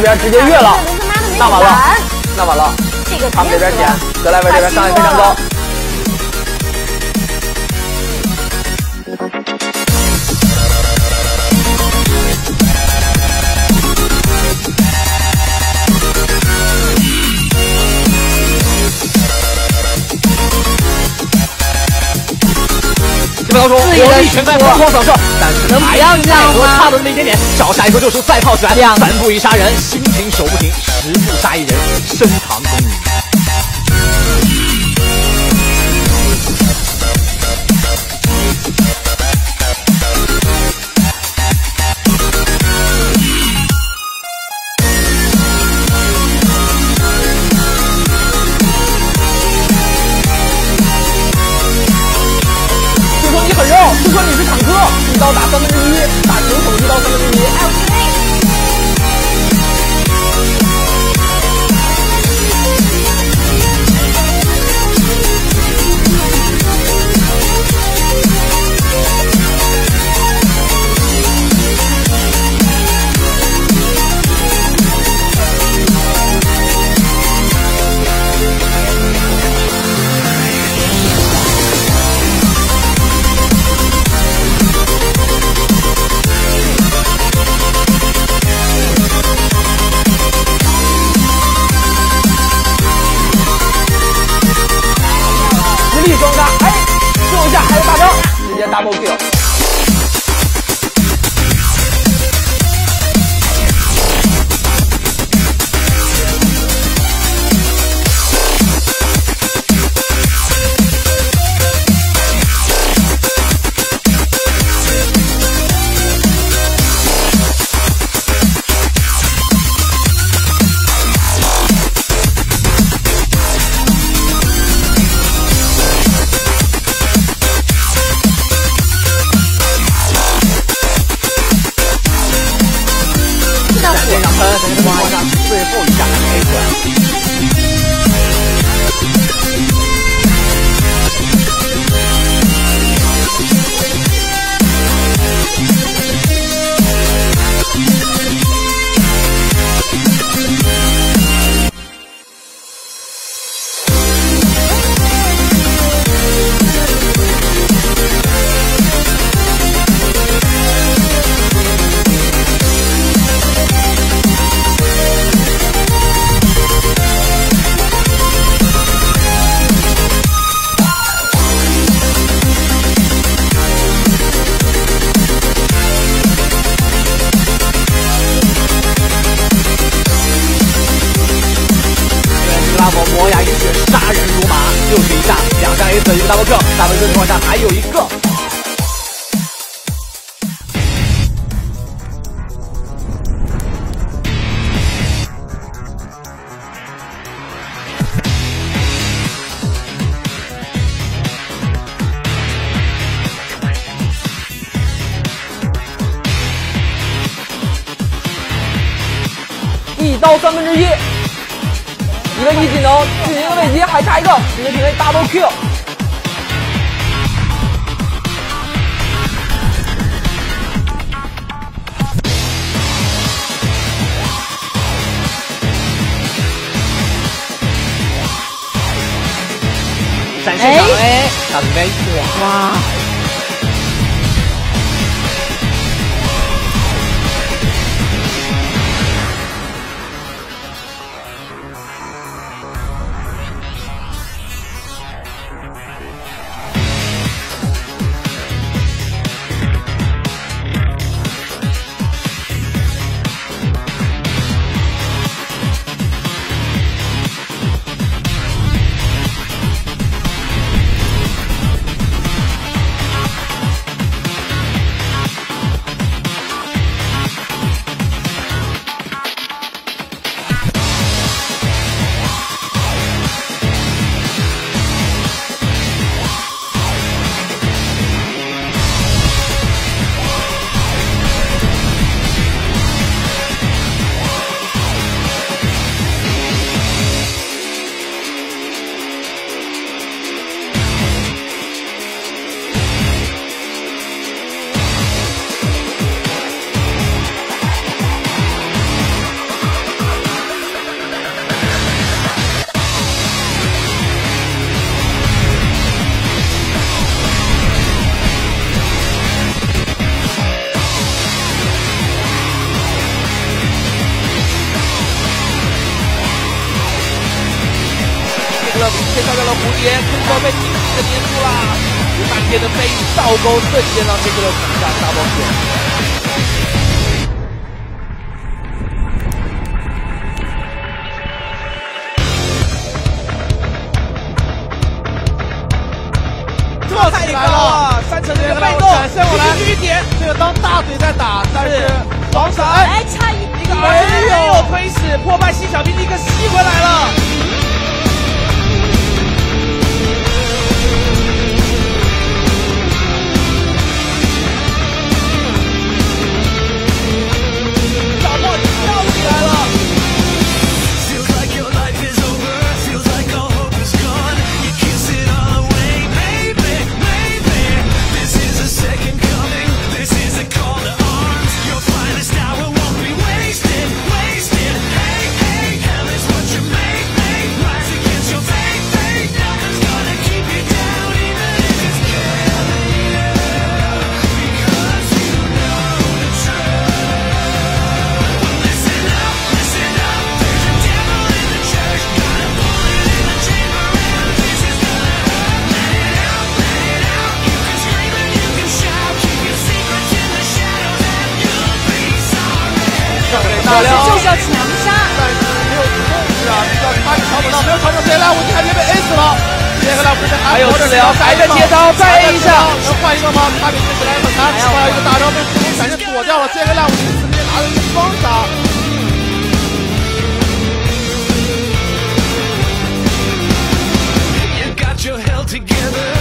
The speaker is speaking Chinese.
这边直接越了，那完了，那完了，这个他们这边点，格莱文这边上来非常高。这边高手火力全开，疯狂扫射，但是还是奈何差了那么一点点，找下一球就是再炮起来，三步一杀人，心停手不停，十步杀一人，深藏功与。直接电上我磨牙饮血，杀人如麻，又是一下，两张 A 四，一个 double kill，double kill 情况下还有一个。一刀三分之一。一个一技能，进行一个位移，还差一个，直接定为 double kill。闪现场 A，准备哇！了蝴蝶，空钩被紧紧的粘住了。漫天的飞倒钩瞬间让杰克六砍下大包血。太来了，三成的被动，继续点，这个当大嘴在打，但是黄闪，哎，差一个没有推死，破败吸小兵立刻吸回来了。点逃不到，没有逃掉，接下来我差点被 A 死了。接下来不是还有治疗，还在接刀，再 A 一下，能换一个吗？差点接起来很难，还有一个大招被普通闪现躲掉了。接下来我直接拿了一个双杀。Together,